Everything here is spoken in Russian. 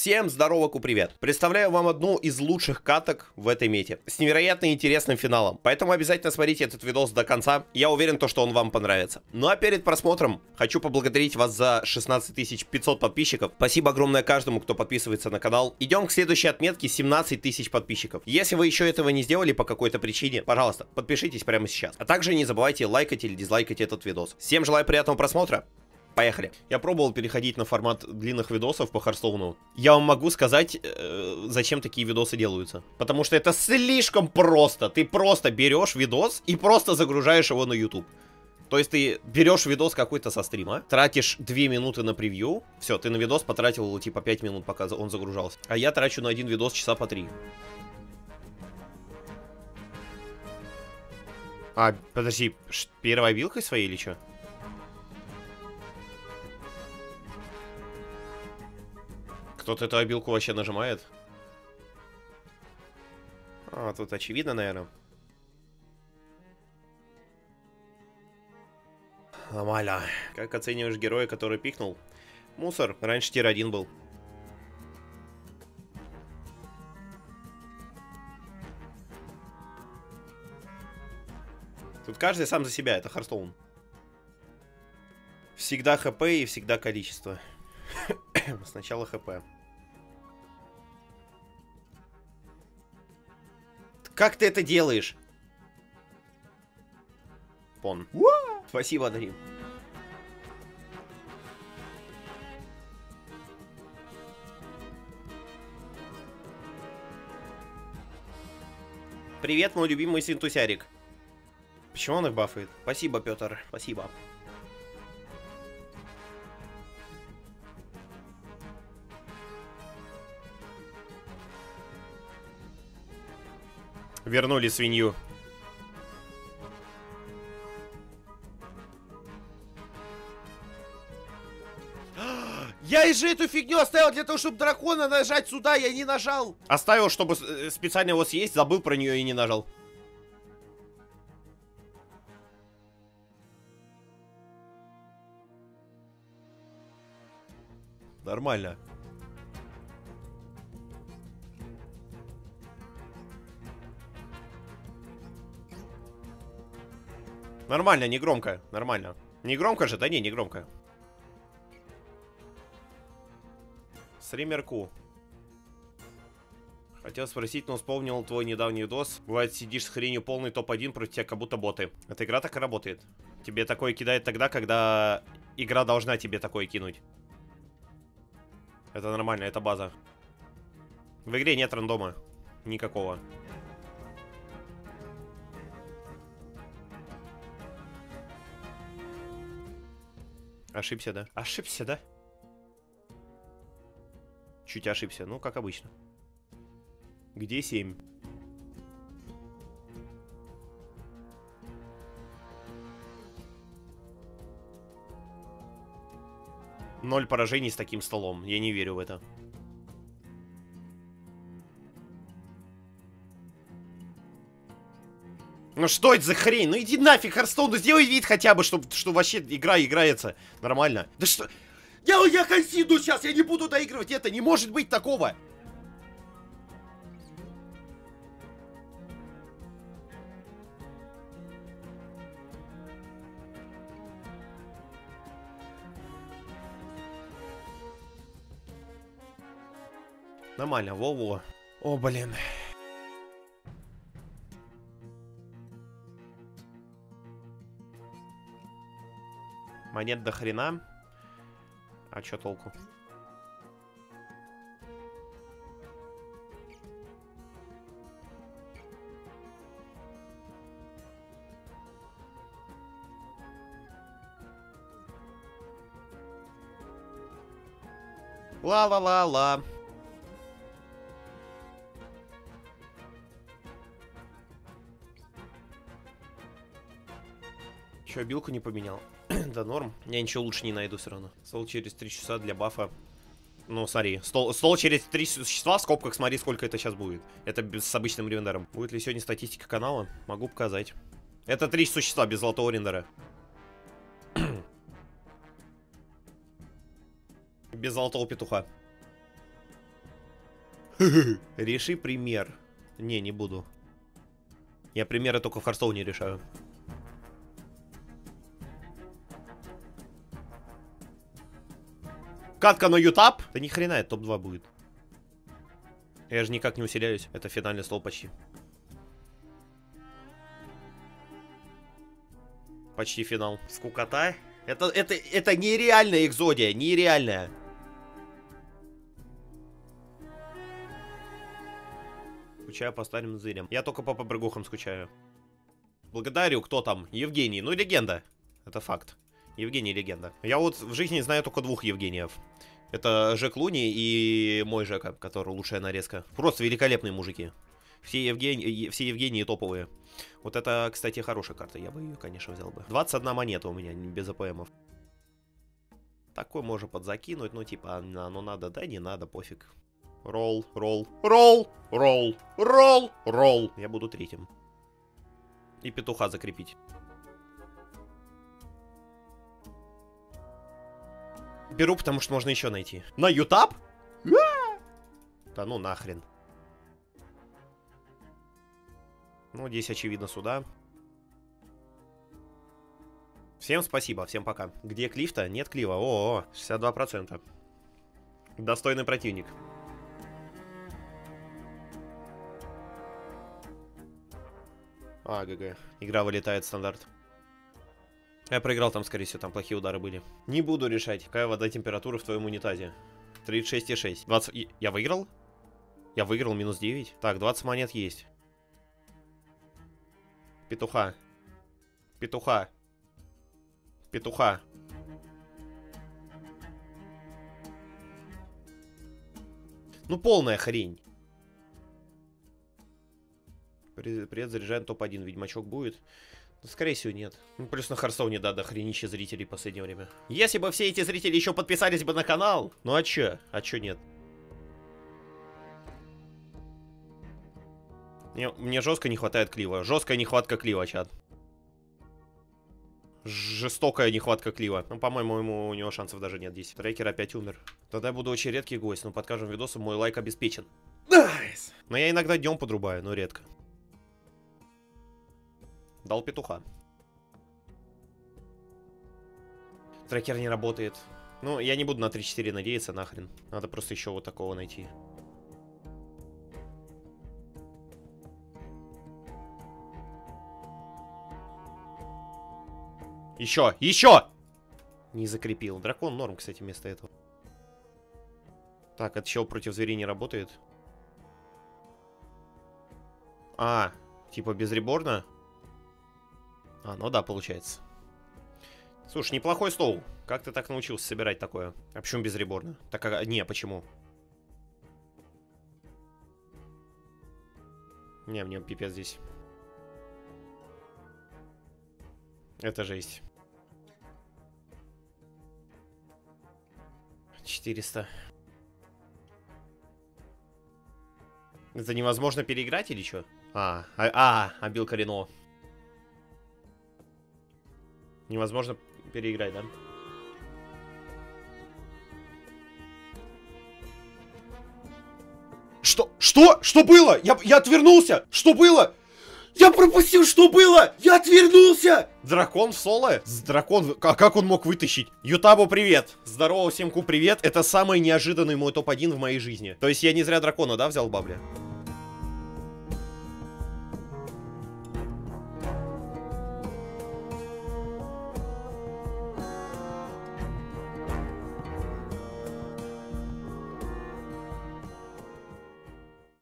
Всем здорово, привет! Представляю вам одну из лучших каток в этой мете, с невероятно интересным финалом, поэтому обязательно смотрите этот видос до конца, я уверен, то, что он вам понравится. Ну а перед просмотром хочу поблагодарить вас за 16 500 подписчиков, спасибо огромное каждому, кто подписывается на канал. Идем к следующей отметке 17 тысяч подписчиков. Если вы еще этого не сделали по какой-то причине, пожалуйста, подпишитесь прямо сейчас. А также не забывайте лайкать или дизлайкать этот видос. Всем желаю приятного просмотра, Поехали. Я пробовал переходить на формат длинных видосов по Харстоуну. Я вам могу сказать, э, зачем такие видосы делаются. Потому что это слишком просто. Ты просто берешь видос и просто загружаешь его на YouTube. То есть ты берешь видос какой-то со стрима, тратишь 2 минуты на превью, все, ты на видос потратил типа 5 минут, пока он загружался. А я трачу на один видос часа по 3. А, подожди, первой вилкой своей или что? Кто-то эту обилку вообще нажимает. А, тут очевидно, наверное. Нормально. Как оцениваешь героя, который пикнул? Мусор. Раньше тир один был. Тут каждый сам за себя, это Харстоун. Всегда хп и всегда количество. Сначала хп. Как ты это делаешь? Пон. Спасибо, Дарим. Привет, мой любимый синтусярик. Почему он их бафает? Спасибо, Петр. Спасибо. Вернули свинью. Я и же эту фигню оставил для того, чтобы дракона нажать сюда, я не нажал. Оставил, чтобы э, специально его съесть, забыл про нее и не нажал. Нормально. Нормально, не громко, нормально. Не громко же? Да не, не громко. Стримерку. Хотел спросить, но вспомнил твой недавний видос. Бывает, сидишь с хренью полный топ-1 против тебя, как будто боты. Эта игра так и работает. Тебе такое кидает тогда, когда игра должна тебе такое кинуть. Это нормально, это база. В игре нет рандома. Никакого. Ошибся, да? Ошибся, да? Чуть ошибся, ну, как обычно. Где 7? Ноль поражений с таким столом. Я не верю в это. Ну что это за хрень? Ну иди нафиг, Харстоун, ну сделай вид хотя бы, что, что вообще игра играется нормально. Да что... Я, я консиду сейчас, я не буду доигрывать это, не может быть такого. Нормально, во-во. О, блин. Монет до хрена. А чё толку? Ла-ла-ла-ла. Чё, билку не поменял? да норм. Я ничего лучше не найду все равно. Стол через 3 часа для бафа. Ну, смотри, стол, стол через 3 часа, в скобках смотри, сколько это сейчас будет. Это с обычным рендером. Будет ли сегодня статистика канала? Могу показать. Это 3 существа без золотого рендера. без золотого петуха. Реши пример. Не, не буду. Я примеры только в Харстоуне решаю. Катка на ютап? Да ни хрена, это топ-2 будет. Я же никак не усиляюсь. Это финальный стол почти. Почти финал. Скукота. Это, это, это нереальная экзодия, нереальная. Скучаю по старым зырям. Я только по побрыгухам скучаю. Благодарю, кто там? Евгений. Ну, легенда. Это факт. Евгений легенда. Я вот в жизни знаю только двух Евгениев. Это Жек Луни и мой Жека, который лучшая нарезка. Просто великолепные мужики. Все Евгении, все Евгении топовые. Вот это, кстати, хорошая карта. Я бы ее, конечно, взял бы. 21 монета у меня, без АПМов. Такой можно подзакинуть, ну типа, оно ну, надо, да, не надо, пофиг. Ролл, ролл, ролл, ролл, ролл, ролл. Я буду третьим. И петуха закрепить. Беру, потому что можно еще найти. На ютап? Да ну нахрен. Ну, здесь очевидно сюда. Всем спасибо, всем пока. Где Клифта? Нет Клива. О, -о, -о 62%. Достойный противник. А, ГГ. Игра вылетает стандарт. Я проиграл там, скорее всего, там плохие удары были. Не буду решать, какая вода температура в твоем унитазе. 36,6. 20... Я выиграл? Я выиграл минус 9. Так, 20 монет есть. Петуха. Петуха. Петуха. Ну, полная хрень. Привет, заряжаем топ-1. Ведьмачок будет. Ну, скорее всего, нет. Ну, плюс на Харстоуне, да, до хренища зрителей в последнее время. Если бы все эти зрители еще подписались бы на канал. Ну а чё? А чё нет? Мне, мне жестко не хватает клива. Жесткая нехватка клива, чат. Жестокая нехватка клива. Ну, по-моему, ему у него шансов даже нет здесь. Трекер опять умер. Тогда я буду очень редкий гость, но под каждым видосом мой лайк обеспечен. Nice. Но я иногда днем подрубаю, но редко. Дал петуха. Трекер не работает. Ну, я не буду на 3-4 надеяться, нахрен. Надо просто еще вот такого найти. Еще! Еще! Не закрепил. Дракон норм, кстати, вместо этого. Так, это чел против зверей не работает. А, типа без реборна? А, ну да, получается. Слушай, неплохой стол. Как ты так научился собирать такое? А почему без реборна? Так, а, не, почему? Не, мне пипец здесь. Это жесть. 400. Это невозможно переиграть или что? А, а, а, обил Карино. Невозможно переиграть, да? Что? Что? Что было? Я, я отвернулся! Что было? Я пропустил, что было! Я отвернулся! Дракон в соло? Дракон... А как он мог вытащить? Ютабу привет! Здорово, всем ку привет! Это самый неожиданный мой топ-1 в моей жизни. То есть я не зря дракона, да, взял бабли?